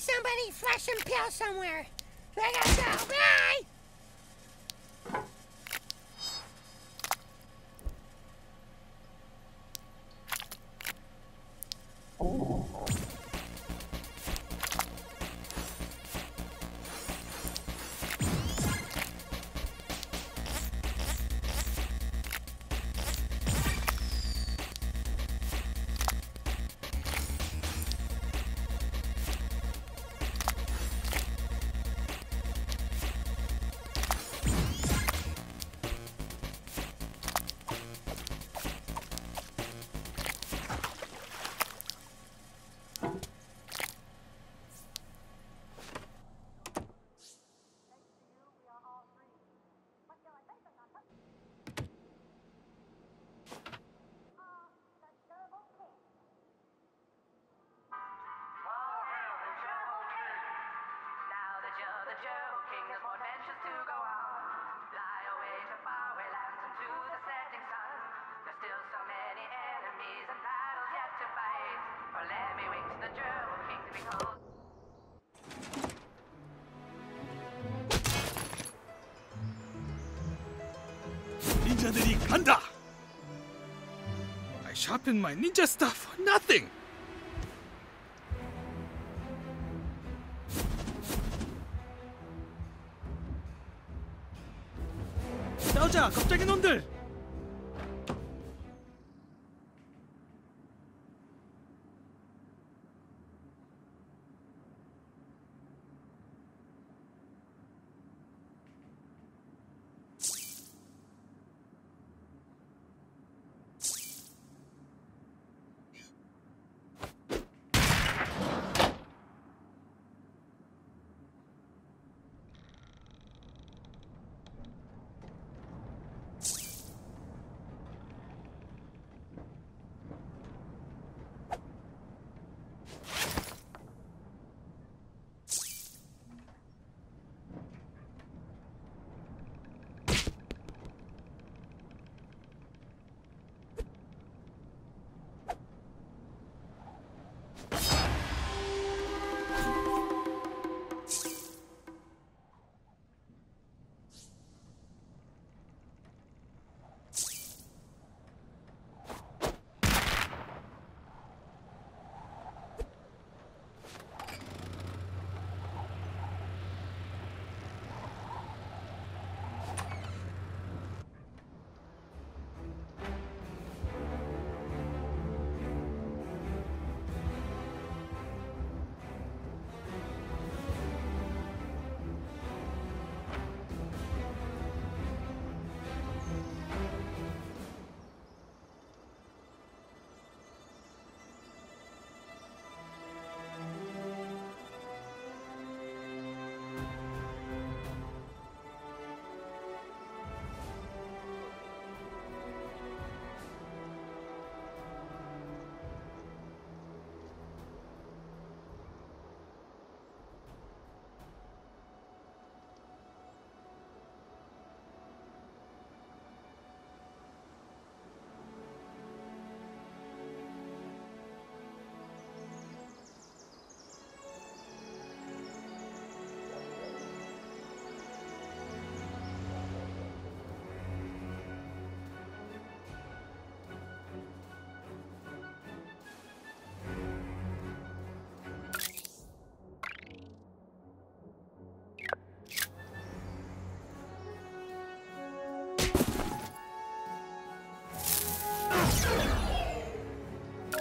somebody flush some pills somewhere. Go. Bye. 닌자들이 간다. I sharpened my ninja stuff for nothing. 싸우자, 갑자기 놈들.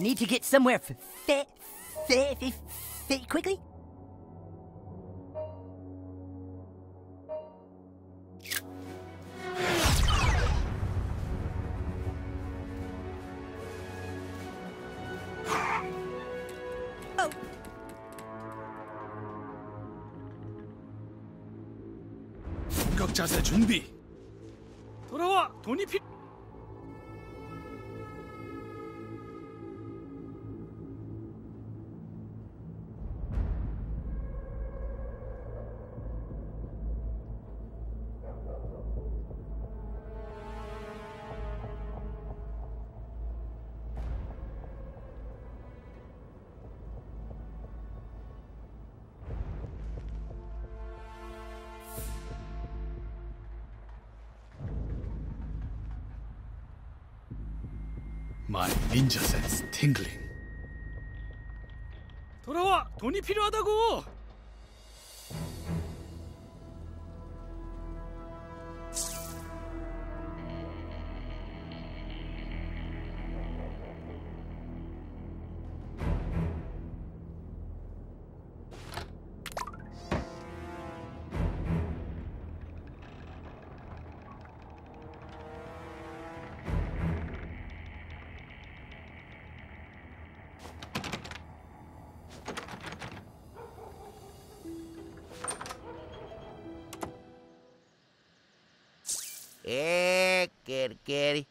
Need to get somewhere f- fa- fa- fa- fa- quickly? Oh, 공격 자세 준비. 돌아와, 돈이 필. My ninja sense tingling. トラはトニピルアダゴ querer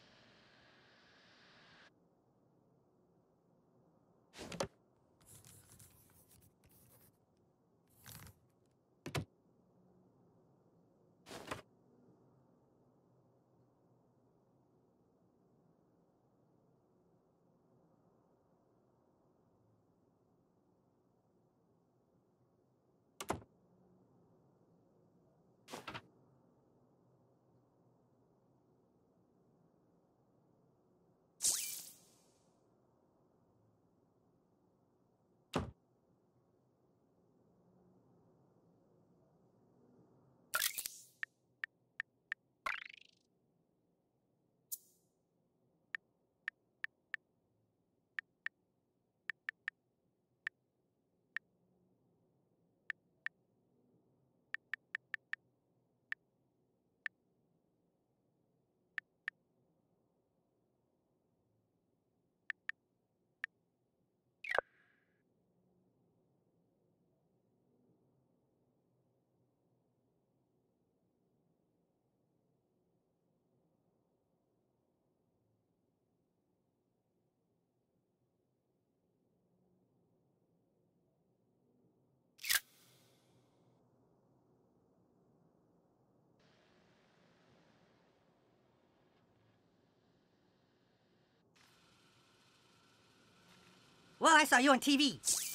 Well, I saw you on TV.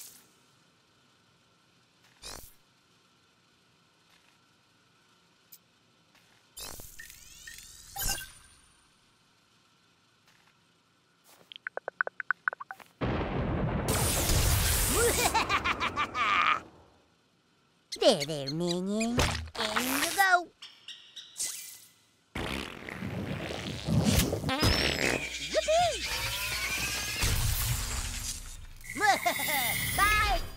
There, there, minion. Bye!